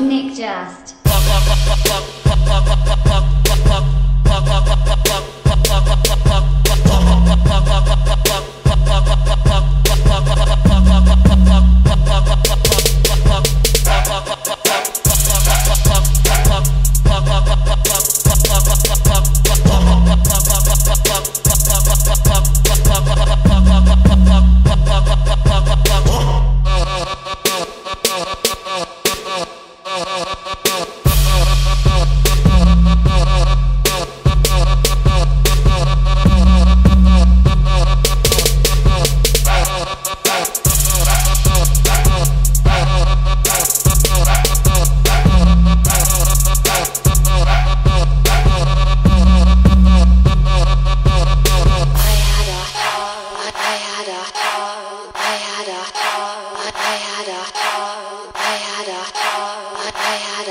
Nick Just. Nick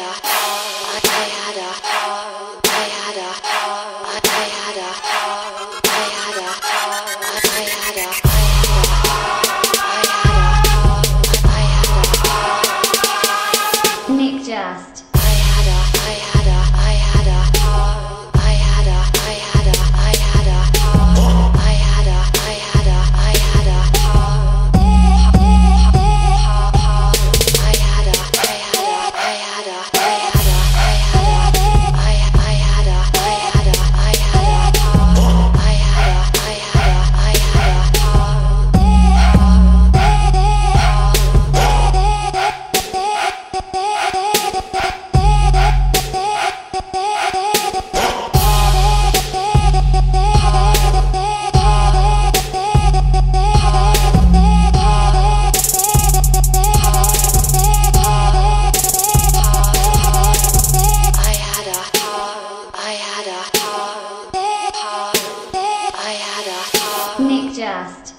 Just.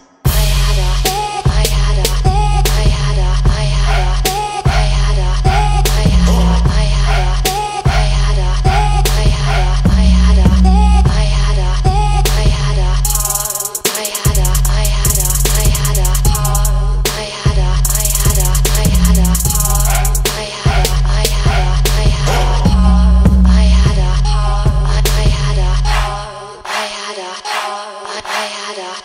I had a